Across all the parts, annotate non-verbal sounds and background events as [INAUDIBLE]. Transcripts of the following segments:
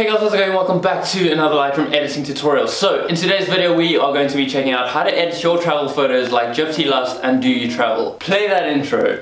Hey guys, how's it going? Welcome back to another Lightroom editing tutorial. So, in today's video we are going to be checking out how to edit your travel photos like Gypsea Lust and Do You Travel. Play that intro.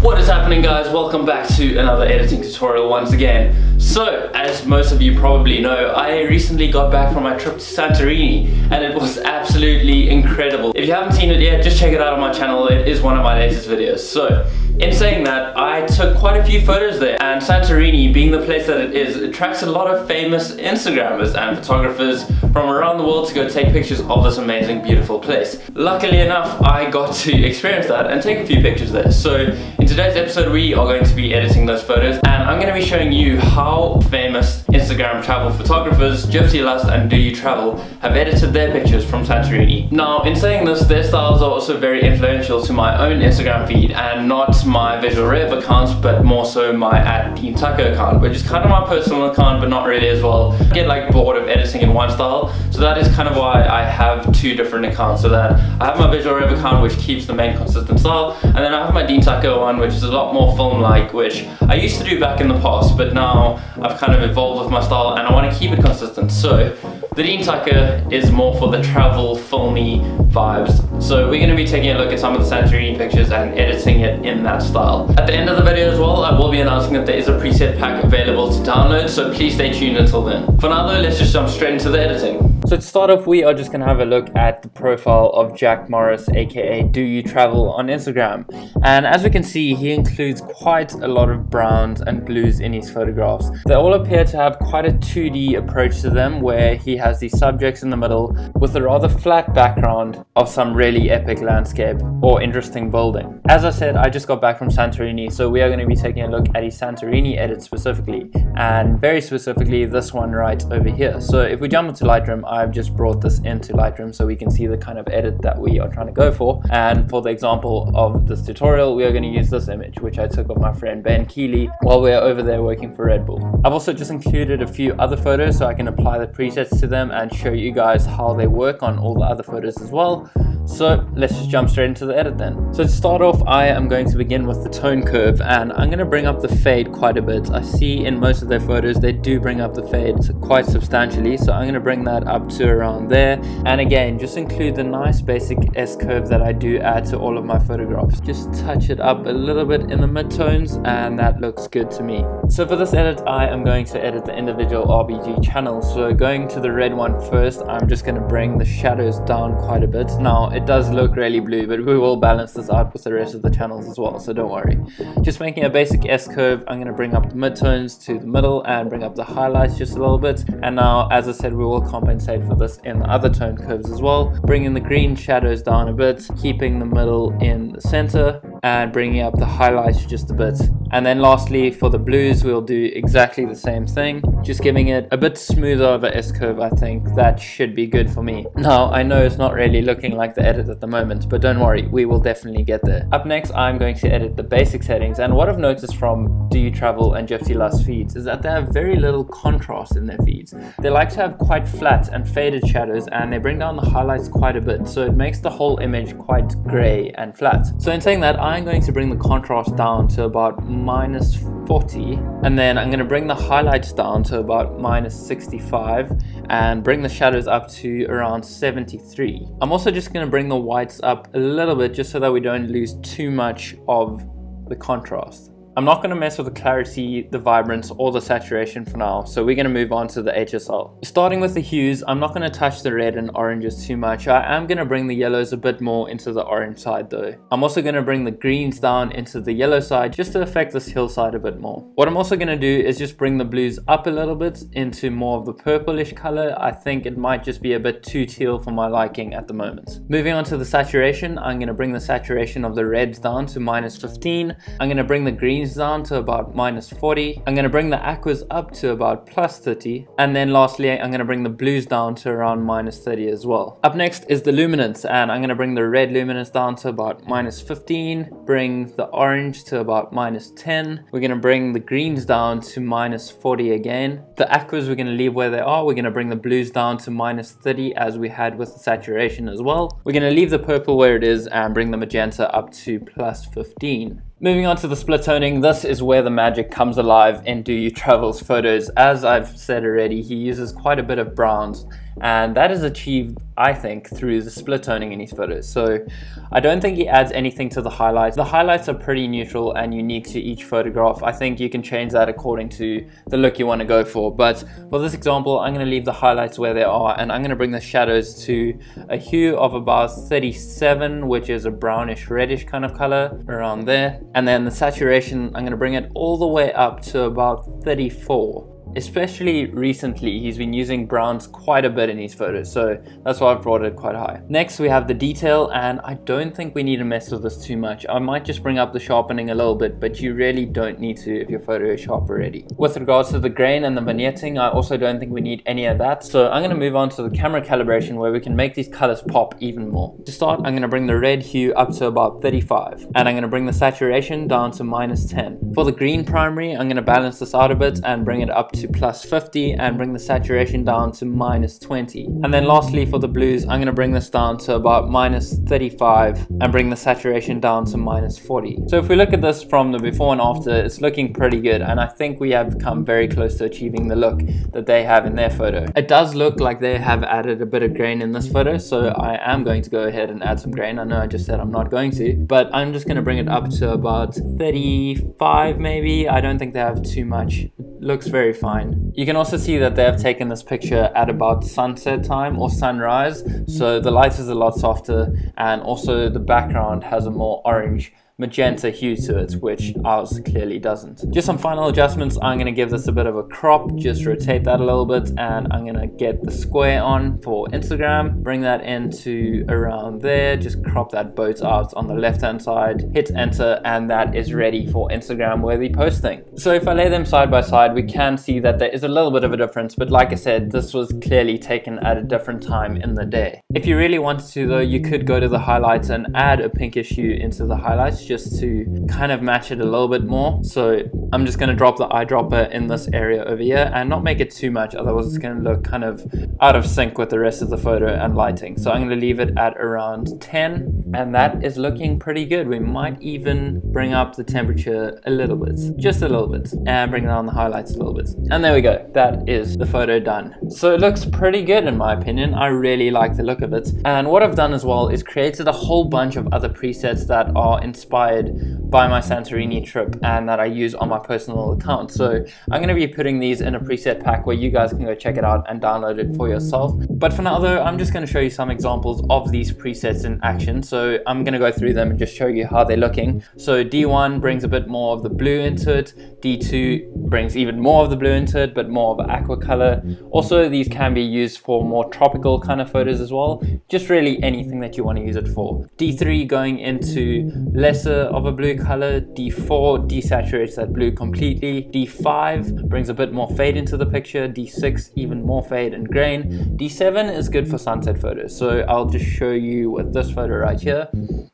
What is happening guys? Welcome back to another editing tutorial once again. So, as most of you probably know, I recently got back from my trip to Santorini and it was absolutely incredible. If you haven't seen it yet, just check it out on my channel. It is one of my latest videos. So, in saying that, I took quite a few photos there and Santorini, being the place that it is, attracts a lot of famous Instagrammers and photographers from around the world to go take pictures of this amazing, beautiful place. Luckily enough, I got to [LAUGHS] experience that and take a few pictures there. So today's episode, we are going to be editing those photos and I'm going to be showing you how famous Instagram travel photographers, Gypsea Lust and Do You Travel have edited their pictures from Santorini. Now, in saying this, their styles are also very influential to my own Instagram feed and not my Visual Rev account, but more so my at Dean Tucker account, which is kind of my personal account, but not really as well. I get like bored of editing in one style, so that is kind of why I have two different accounts, so that I have my Visual Rev account, which keeps the main consistent style, and then I have my Dean Tucker one, which is a lot more film-like, which I used to do back in the past, but now I've kind of evolved with my style, and I want to keep it consistent. So the Dean Tucker is more for the travel, filmy vibes. So we're going to be taking a look at some of the Santorini pictures and editing it in that style. At the end of the video as well, I will be announcing that there is a preset pack available to download, so please stay tuned until then. For now though, let's just jump straight into the editing. So to start off, we are just going to have a look at the profile of Jack Morris, aka Do You Travel on Instagram. And as we can see, he includes quite a lot of browns and blues in his photographs. They all appear to have quite a 2D approach to them, where he has these subjects in the middle with a rather flat background of some really epic landscape or interesting building. As I said, I just got back from Santorini, so we are going to be taking a look at his Santorini edit specifically, and very specifically this one right over here. So if we jump into Lightroom, I've just brought this into Lightroom so we can see the kind of edit that we are trying to go for. And for the example of this tutorial, we are going to use this image, which I took of my friend Ben Keeley while we are over there working for Red Bull. I've also just included a few other photos so I can apply the presets to them and show you guys how they work on all the other photos as well. So let's just jump straight into the edit then. So to start off, I am going to begin with the tone curve and I'm going to bring up the fade quite a bit. I see in most of their photos, they do bring up the fade quite substantially. So I'm going to bring that up to around there. And again, just include the nice basic S curve that I do add to all of my photographs. Just touch it up a little bit in the midtones and that looks good to me. So for this edit, I am going to edit the individual RBG channels. So going to the red one first, I'm just going to bring the shadows down quite a bit. Now it does look really blue, but we will balance this out with the rest of the channels as well, so don't worry. Just making a basic S curve, I'm going to bring up the midtones to the middle and bring up the highlights just a little bit. And now, as I said, we will compensate for this in the other tone curves as well. Bringing the green shadows down a bit, keeping the middle in the center, and bringing up the highlights just a bit. And then lastly, for the blues, we'll do exactly the same thing, just giving it a bit smoother of a S-curve, I think. That should be good for me. Now, I know it's not really looking like the edit at the moment, but don't worry, we will definitely get there. Up next, I'm going to edit the basic settings, and what I've noticed from Do You Travel and Gypsea Lust feeds is that they have very little contrast in their feeds. They like to have quite flat and faded shadows, and they bring down the highlights quite a bit, so it makes the whole image quite grey and flat. So in saying that, going to bring the contrast down to about minus 40 and then I'm going to bring the highlights down to about minus 65 and bring the shadows up to around 73. I'm also just going to bring the whites up a little bit just so that we don't lose too much of the contrast. I'm not going to mess with the clarity, the vibrance, or the saturation for now, so we're going to move on to the HSL. Starting with the hues, I'm not going to touch the red and oranges too much. I am going to bring the yellows a bit more into the orange side though. I'm also going to bring the greens down into the yellow side just to affect this hillside a bit more. What I'm also going to do is just bring the blues up a little bit into more of the purplish color. I think it might just be a bit too teal for my liking at the moment. Moving on to the saturation, I'm going to bring the saturation of the reds down to minus 15. I'm going to bring the greens greens down to about minus 40. I'm going to bring the aquas up to about plus 30. And then lastly, I'm going to bring the blues down to around minus 30 as well. Up next is the luminance and I'm going to bring the red luminance down to about minus 15. Bring the orange to about minus 10. We're going to bring the greens down to minus 40 again. The aquas we're going to leave where they are. We're going to bring the blues down to minus 30 as we had with the saturation as well. We're going to leave the purple where it is and bring the magenta up to plus 15. Moving on to the split toning, this is where the magic comes alive in Do You Travel's photos. As I've said already, he uses quite a bit of browns and that is achieved I think through the split toning in his photos. So I don't think he adds anything to the highlights. The highlights are pretty neutral and unique to each photograph. I think you can change that according to the look you want to go for. But for this example I'm going to leave the highlights where they are and I'm going to bring the shadows to a hue of about 37 which is a brownish reddish kind of color around there. And then the saturation I'm going to bring it all the way up to about 34 Especially recently, he's been using browns quite a bit in his photos, so that's why I've brought it quite high. Next, we have the detail, and I don't think we need to mess with this too much. I might just bring up the sharpening a little bit, but you really don't need to if your photo is sharp already. With regards to the grain and the vignetting, I also don't think we need any of that, so I'm going to move on to the camera calibration where we can make these colors pop even more. To start, I'm going to bring the red hue up to about 35, and I'm going to bring the saturation down to minus 10. For the green primary, I'm going to balance this out a bit and bring it up to to plus 50 and bring the saturation down to minus 20. And then lastly for the blues, I'm going to bring this down to about minus 35 and bring the saturation down to minus 40. So if we look at this from the before and after, it's looking pretty good. And I think we have come very close to achieving the look that they have in their photo. It does look like they have added a bit of grain in this photo. So I am going to go ahead and add some grain. I know I just said I'm not going to, but I'm just going to bring it up to about 35 maybe. I don't think they have too much looks very fine. You can also see that they have taken this picture at about sunset time or sunrise, so the light is a lot softer and also the background has a more orange magenta hue to it, which ours clearly doesn't. Just some final adjustments, I'm gonna give this a bit of a crop, just rotate that a little bit, and I'm gonna get the square on for Instagram, bring that into around there, just crop that boat out on the left hand side, hit enter, and that is ready for Instagram worthy posting. So if I lay them side by side, we can see that there is a little bit of a difference, but like I said, this was clearly taken at a different time in the day. If you really wanted to though, you could go to the highlights and add a pinkish hue into the highlights just to kind of match it a little bit more. So I'm just gonna drop the eyedropper in this area over here and not make it too much, otherwise it's gonna look kind of out of sync with the rest of the photo and lighting. So I'm gonna leave it at around 10 and that is looking pretty good. We might even bring up the temperature a little bit, just a little bit, and bring down the highlights a little bit. And there we go, that is the photo done. So it looks pretty good in my opinion. I really like the look of it. And what I've done as well is created a whole bunch of other presets that are inspired inspired by my Santorini trip and that I use on my personal account. So I'm going to be putting these in a preset pack where you guys can go check it out and download it for yourself. But for now though, I'm just going to show you some examples of these presets in action. So I'm going to go through them and just show you how they're looking. So D1 brings a bit more of the blue into it. D2 brings even more of the blue into it, but more of an aqua color. Also, these can be used for more tropical kind of photos as well. Just really anything that you want to use it for. D3 going into lesser of a blue color. D4 desaturates that blue completely. D5 brings a bit more fade into the picture. D6 even more fade and grain. D7 is good for sunset photos. So I'll just show you with this photo right here.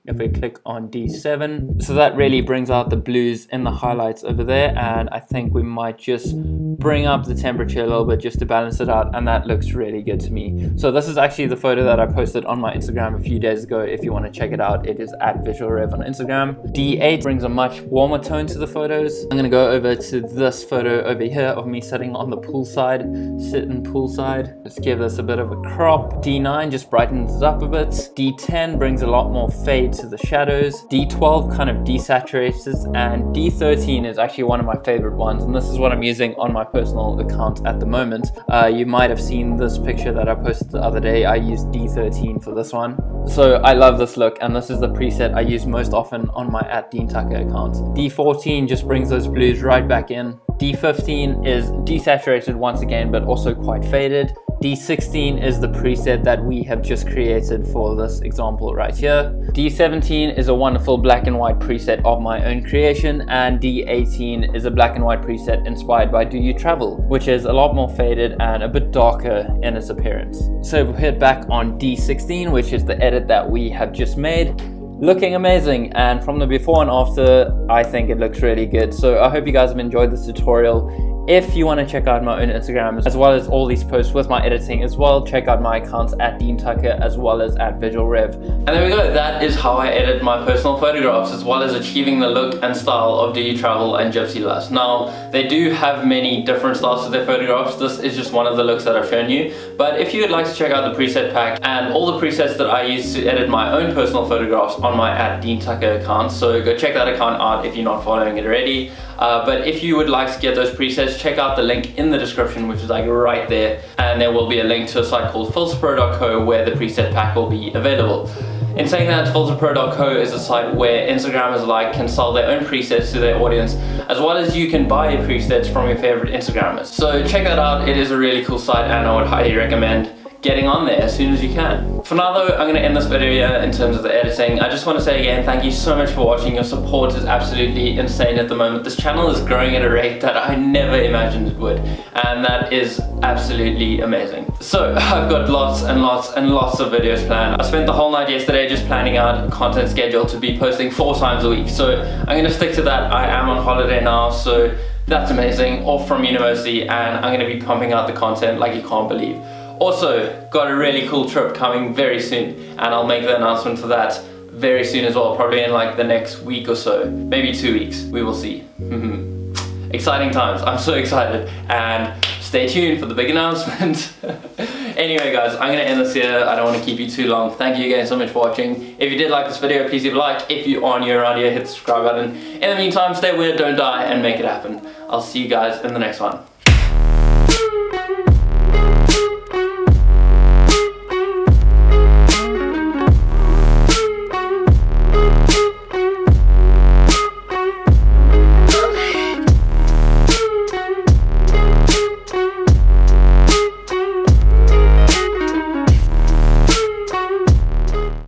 If we click on D7, so that really brings out the blues in the highlights over there. And I think we might just bring up the temperature a little bit just to balance it out. And that looks really good to me. So this is actually the photo that I posted on my Instagram a few days ago. If you want to check it out, it is at Visual Rev on Instagram. D8 brings a much warmer tone to the photos. I'm gonna go over to this photo over here of me sitting on the poolside, sitting poolside. Let's give this a bit of a crop. D9 just brightens it up a bit. D10 brings a lot more fade to the shadows. D12 kind of desaturates. And D13 is actually one of my favorite ones. And this is what I'm using on my personal account at the moment. Uh, you might have seen this picture that I posted the other day. I used D13 for this one. So I love this look and this is the preset I use most often on my at Dean Tucker account. D14 just brings those blues right back in. D15 is desaturated once again but also quite faded. D16 is the preset that we have just created for this example right here. D17 is a wonderful black and white preset of my own creation and D18 is a black and white preset inspired by Do You Travel, which is a lot more faded and a bit darker in its appearance. So we'll hit back on D16, which is the edit that we have just made looking amazing and from the before and after I think it looks really good so I hope you guys have enjoyed this tutorial if you want to check out my own Instagram as well as all these posts with my editing as well, check out my accounts at Dean Tucker as well as at Visual Rev. And there we go, that is how I edit my personal photographs as well as achieving the look and style of Do You Travel and Gypsea Lust. Now, they do have many different styles to their photographs. This is just one of the looks that I've shown you. But if you would like to check out the preset pack and all the presets that I use to edit my own personal photographs on my at Dean Tucker account, so go check that account out if you're not following it already. Uh, but if you would like to get those presets, check out the link in the description, which is like right there. And there will be a link to a site called filterpro.co where the preset pack will be available. In saying that, filterpro.co is a site where Instagrammers like can sell their own presets to their audience, as well as you can buy your presets from your favorite Instagrammers. So check that out, it is a really cool site and I would highly recommend getting on there as soon as you can. For now though, I'm going to end this video in terms of the editing. I just want to say again, thank you so much for watching. Your support is absolutely insane at the moment. This channel is growing at a rate that I never imagined it would. And that is absolutely amazing. So [LAUGHS] I've got lots and lots and lots of videos planned. I spent the whole night yesterday just planning out a content schedule to be posting four times a week. So I'm going to stick to that. I am on holiday now, so that's amazing. Off from university and I'm going to be pumping out the content like you can't believe. Also, got a really cool trip coming very soon and I'll make the announcement for that very soon as well, probably in like the next week or so, maybe two weeks, we will see. [LAUGHS] Exciting times, I'm so excited and stay tuned for the big [LAUGHS] announcement. [LAUGHS] anyway guys, I'm gonna end this here, I don't wanna keep you too long. Thank you again so much for watching. If you did like this video, please leave a like. If you are new around here, hit the subscribe button. In the meantime, stay weird, don't die, and make it happen. I'll see you guys in the next one.